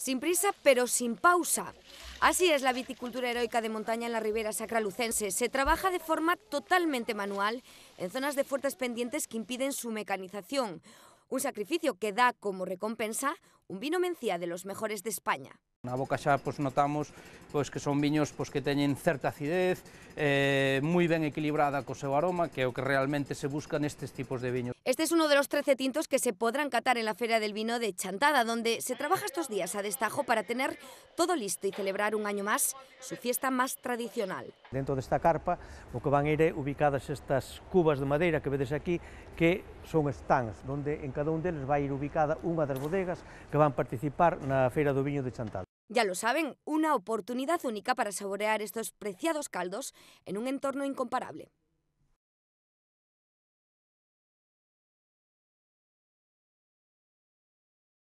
Sin prisa, pero sin pausa. Así es la viticultura heroica de montaña en la ribera sacralucense. Se trabaja de forma totalmente manual en zonas de fuertes pendientes que impiden su mecanización. Un sacrificio que da como recompensa un vino mencía de los mejores de España. Na boca xa pois, notamos pois, que son viños pois, que teñen certa acidez, eh, moi ben equilibrada co seu aroma, que é o que realmente se busca nestes tipos de viños. Este es uno de los 13 tintos que se podrán catar en la Feria del Vino de Chantada, donde se trabaja estos días a destajo para tener todo listo y celebrar un año más su fiesta más tradicional. Dentro desta carpa, o que van ir é ubicadas estas cubas de madeira que vedes aquí, que son stands, onde en cada un deles vai ir ubicada unha das bodegas que van participar na Feira do Viño de Chantada. Ya lo saben, una oportunidad única para saborear estos preciados caldos en un entorno incomparable.